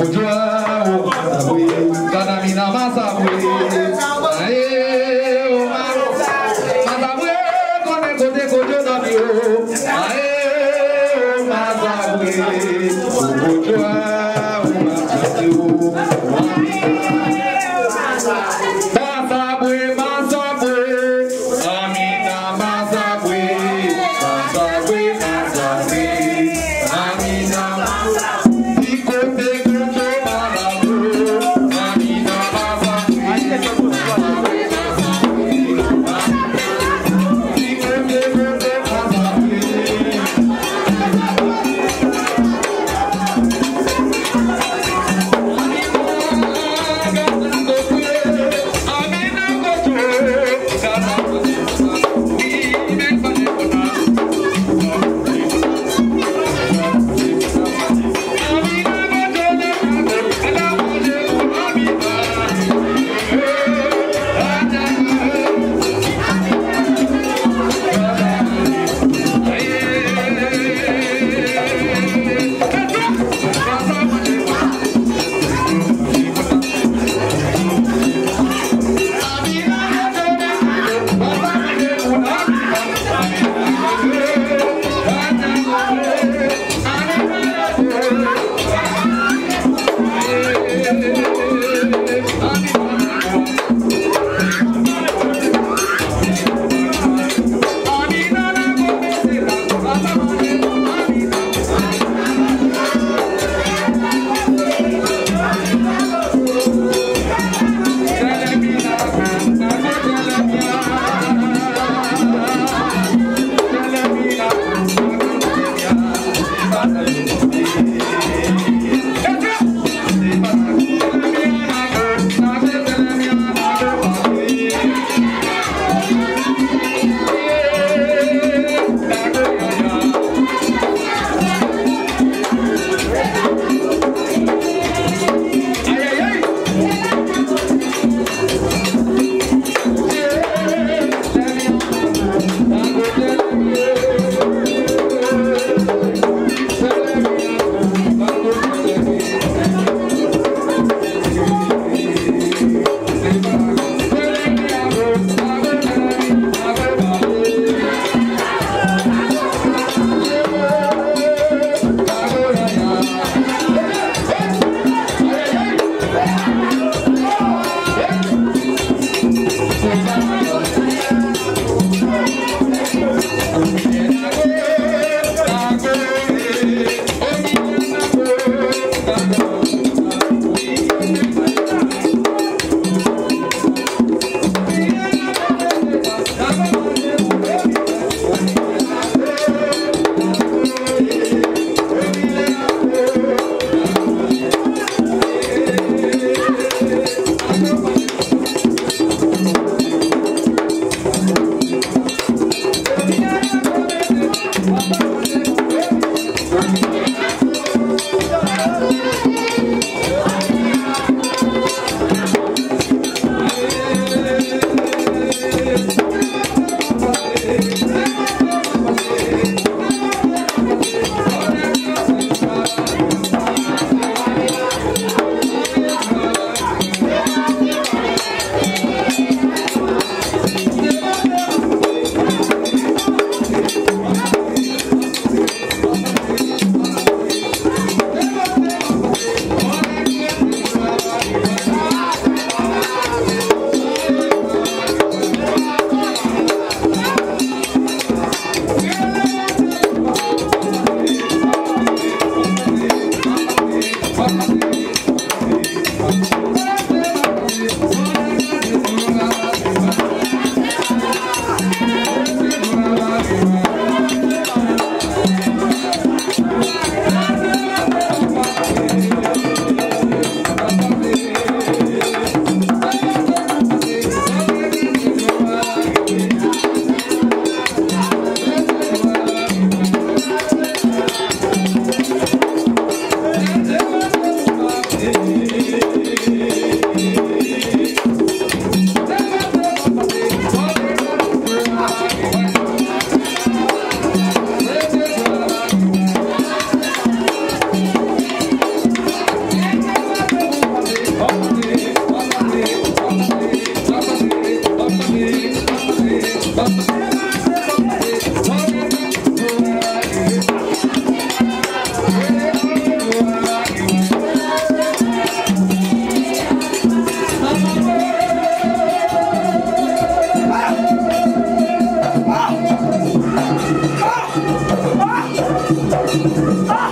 وجوه Ah!